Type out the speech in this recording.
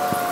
you